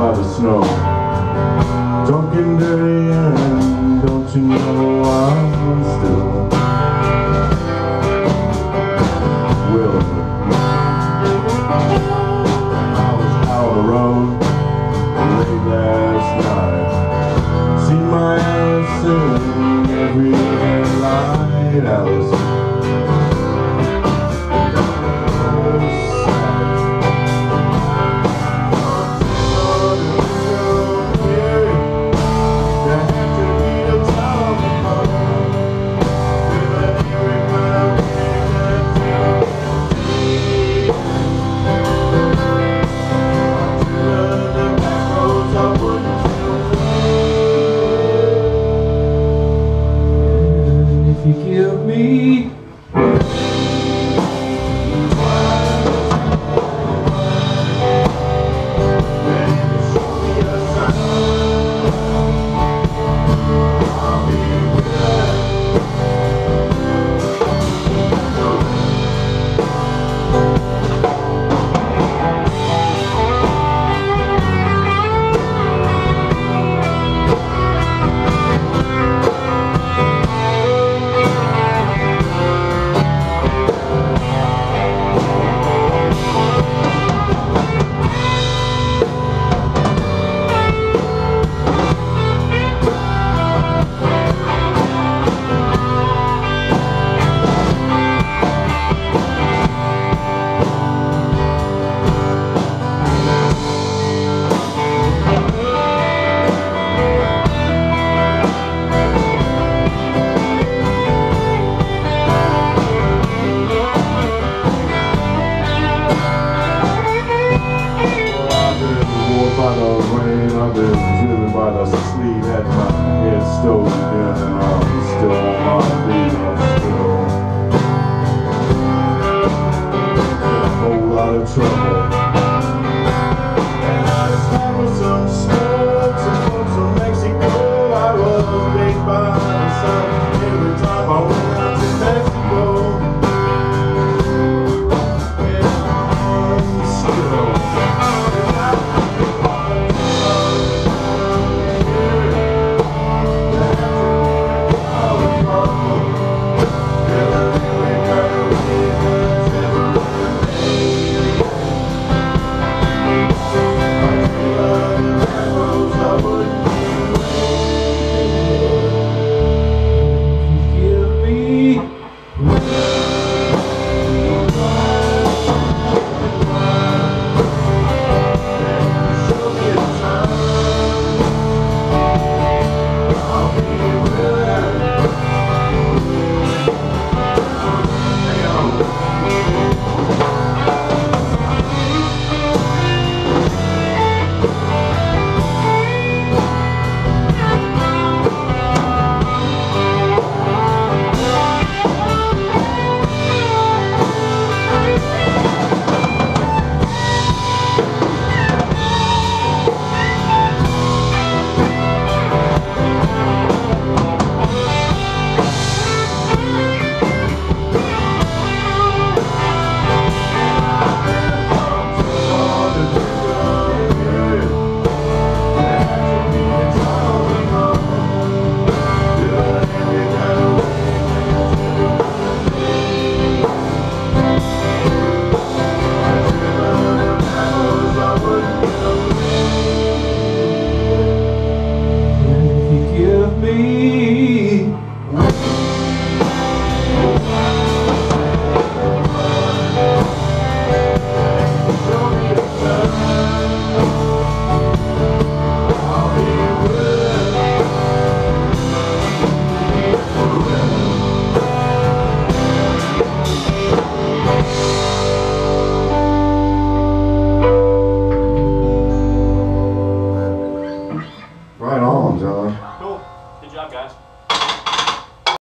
by the snow. Drunk and dirty and don't you know I'm still control.